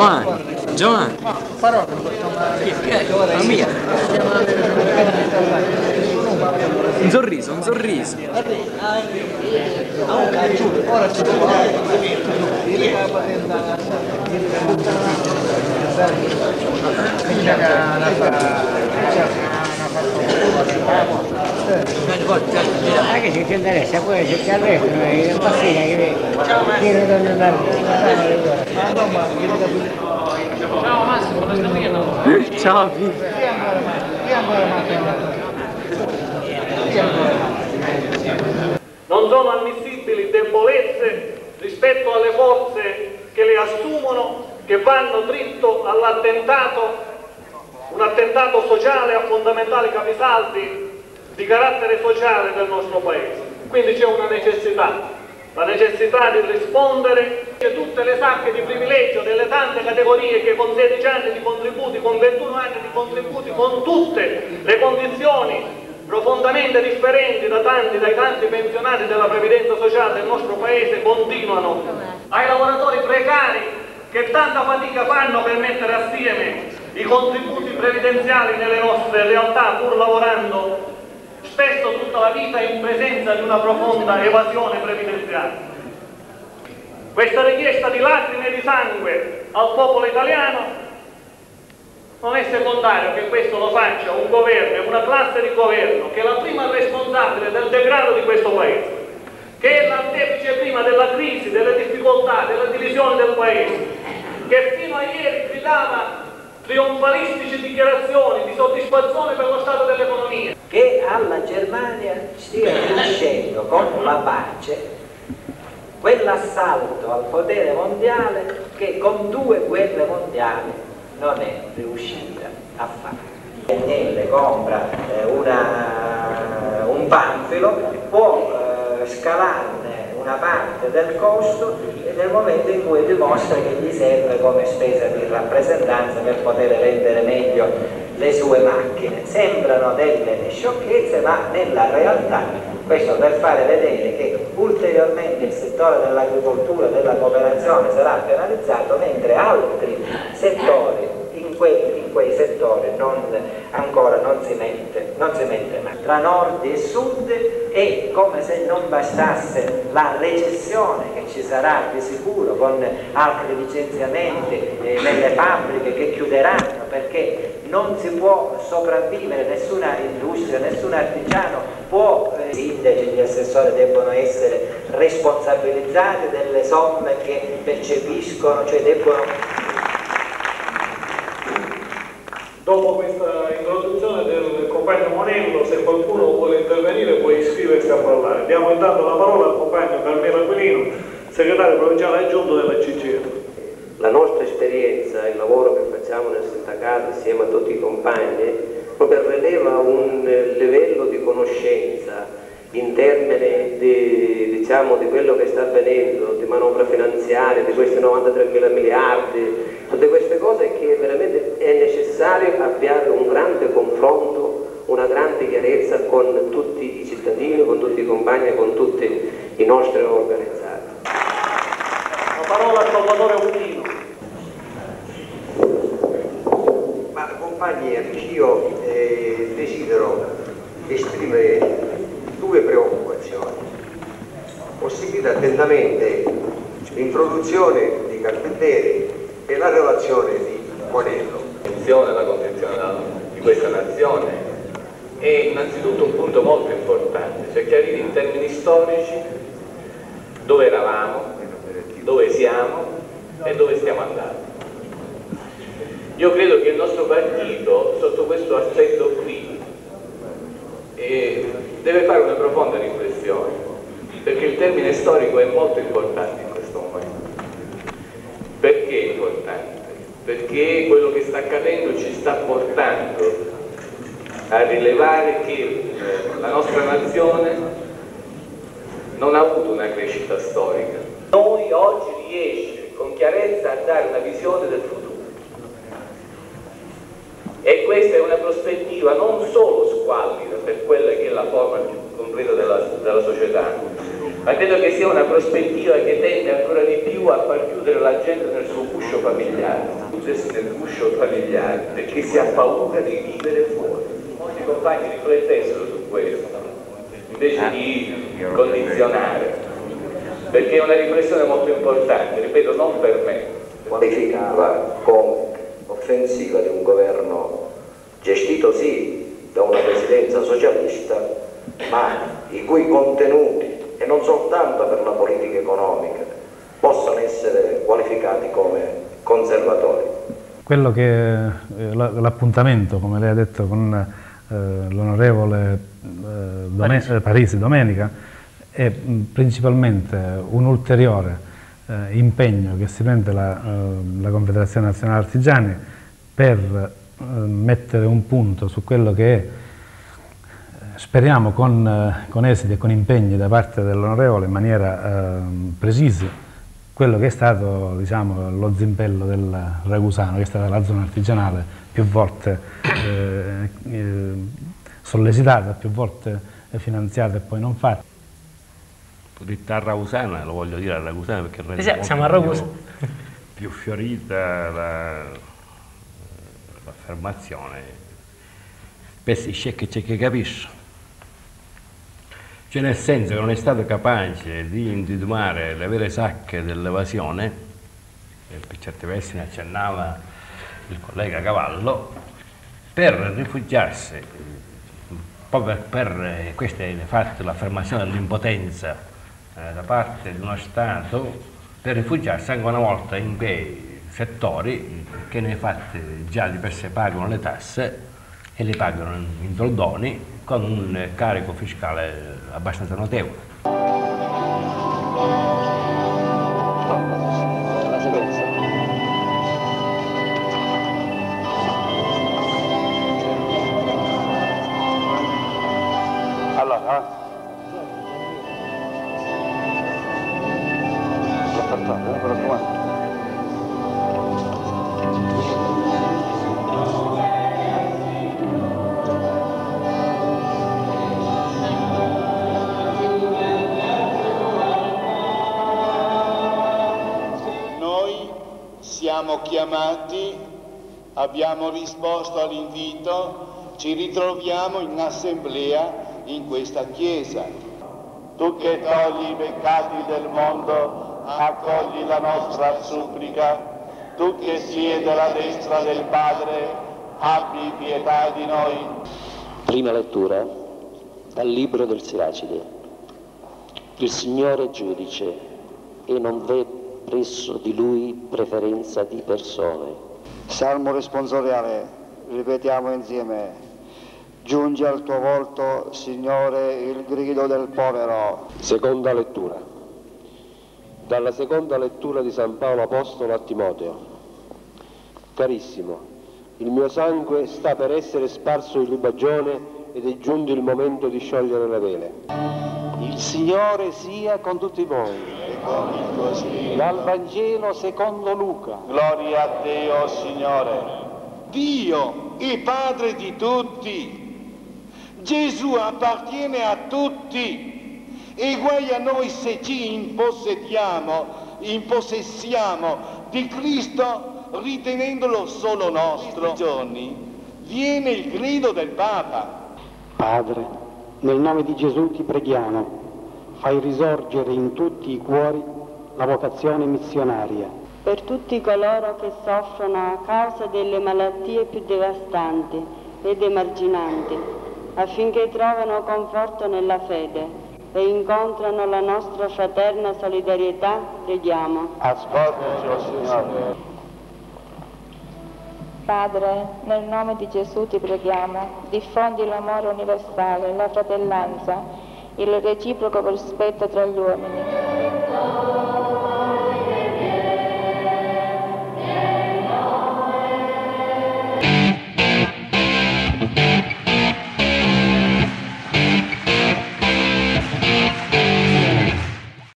Giovanni, Giovanni. Che, che è? La mia. Un sorriso, un sorriso. Interessa, poi è che da andare. Ciao, Pi. Non sono ammissibili debolezze rispetto alle forze che le assumono, che vanno dritto all'attentato, un attentato sociale a fondamentali capisaldi di carattere sociale del nostro Paese. Quindi c'è una necessità, la necessità di rispondere a tutte le sacche di privilegio delle tante categorie che con 16 anni di contributi, con 21 anni di contributi, con tutte le condizioni profondamente differenti da tanti, dai tanti pensionati della previdenza sociale del nostro paese continuano, ai lavoratori precari che tanta fatica fanno per mettere assieme i contributi previdenziali nelle nostre realtà pur lavorando spesso tutta la vita in presenza di una profonda evasione previdenziale. Questa richiesta di lacrime e di sangue al popolo italiano non è secondario che questo lo faccia un governo e una classe di governo che è la prima responsabile del degrado di questo paese, che è l'artefice prima della crisi, delle difficoltà, della divisione del paese, che fino a ieri gridava trionfalistici dichiarazioni di soddisfazione per lo stato dell'economia. che alla Germania stia riuscendo con la pace quell'assalto al potere mondiale che con due guerre mondiali non è riuscita a fare. Niente, compra eh, una- un panfilo, può eh, scalarne una parte del costo nel momento in cui dimostra che gli serve come spesa di rappresentanza per poter vendere meglio le sue macchine. Sembrano delle sciocchezze, ma nella realtà questo per fare vedere che ulteriormente il settore dell'agricoltura e della cooperazione sarà penalizzato, mentre altri settori in quei, quei settori non, ancora non si, mette, non si mette mai. Tra nord e sud e come se non bastasse la recessione che ci sarà di sicuro con altri licenziamenti eh, nelle fabbriche che chiuderanno perché non si può sopravvivere, nessuna industria, nessun artigiano può, eh, i sindaci e gli assessori debbono essere responsabilizzati delle somme che percepiscono, cioè debbono Dopo questa introduzione del compagno Monello, se qualcuno vuole intervenire può iscriversi a parlare. Diamo intanto la parola al compagno Carmelo Aquilino, segretario provinciale aggiunto della CGR. La nostra esperienza, il lavoro che facciamo nel sindacato assieme a tutti i compagni, rileva un eh, livello di conoscenza in termini di, diciamo, di quello che sta avvenendo, di manovra finanziaria, di questi 93 mila miliardi, tutte queste cose che veramente è necessario avviare un grande confronto, una grande chiarezza con tutti i cittadini, con tutti i compagni e con tutti i nostri organizzati. La parola a Salvatore Uchino. Ma compagni, anch'io eh, desidero esprimere due preoccupazioni. Ho seguito attentamente l'introduzione di Carpentieri e la relazione di condizione, la condizione di questa nazione è innanzitutto un punto molto importante, cioè chiarire in termini storici dove eravamo, dove siamo e dove stiamo andando. Io credo che il nostro partito, sotto questo aspetto qui, deve fare una profonda riflessione, perché il termine storico è molto importante in questo momento. Perché è importante? Perché quello che sta accadendo ci sta portando a rilevare che eh, la nostra nazione non ha avuto una crescita storica. Noi oggi riesce con chiarezza a dare una visione del futuro. Questa è una prospettiva non solo squallida per quella che è la forma più completa della, della società, ma credo che sia una prospettiva che tende ancora di più a far chiudere la gente nel suo guscio familiare, chiudersi nel guscio familiare perché si ha paura di vivere fuori. Molti compagni riflettessero su questo, invece di condizionare, perché è una riflessione molto importante, ripeto, non per me. Qualificava come offensiva di un governo gestito sì da una presidenza socialista, ma i cui contenuti, e non soltanto per la politica economica, possano essere qualificati come conservatori. Quello che eh, l'appuntamento, come lei ha detto, con eh, l'onorevole eh, Parisi. Parisi domenica è principalmente un ulteriore impegno che si prende la, la Confederazione Nazionale Artigiani per mettere un punto su quello che è speriamo con, con, esiti e con impegni da parte dell'onorevole in maniera eh, precisa quello che è stato diciamo, lo zimpello del Ragusano, che è stata la zona artigianale più volte eh, eh, sollecitata, più volte finanziata e poi non fatta. Detta a Ragusana, lo voglio dire a Ragusana perché rende sì, siamo a Ragusana. Più, più fiorita. La, Pensi c'è che c'è che capisce cioè nel senso che non è stato capace di individuare le vere sacche dell'evasione, per certi versi ne accennava il collega Cavallo, per rifugiarsi, proprio per, questa è fatto l'affermazione dell'impotenza eh, da parte di uno Stato, per rifugiarsi ancora una volta in quei settori che nei fatti già di per sé pagano le tasse e le pagano in soldoni con un carico fiscale abbastanza notevole. Allora, chiamati, abbiamo risposto all'invito, ci ritroviamo in assemblea in questa chiesa. Tu che togli i peccati del mondo, accogli la nostra supplica. Tu che siedi alla destra del Padre, abbi pietà di noi. Prima lettura dal libro del Siracide. Il Signore giudice e non vede presso di lui preferenza di persone. Salmo responsoriale, ripetiamo insieme. Giungi al tuo volto, Signore, il grido del povero. Seconda lettura. Dalla seconda lettura di San Paolo Apostolo a Timoteo. Carissimo, il mio sangue sta per essere sparso in libagione ed è giunto il momento di sciogliere le vele. Il Signore sia con tutti voi Dal Vangelo secondo Luca. Gloria a te, oh Signore. Dio è Padre di tutti. Gesù appartiene a tutti. E guai a noi se ci impossediamo, impossessiamo di Cristo ritenendolo solo nostro. In giorni viene il grido del Papa. Padre, nel nome di Gesù ti preghiamo fai risorgere in tutti i cuori la vocazione missionaria. Per tutti coloro che soffrono a causa delle malattie più devastanti ed emarginanti, affinché trovano conforto nella fede e incontrano la nostra fraterna solidarietà, preghiamo. Ascoltaci, oh Signore. Padre, nel nome di Gesù ti preghiamo, diffondi l'amore universale, la fratellanza il reciproco rispetto tra gli uomini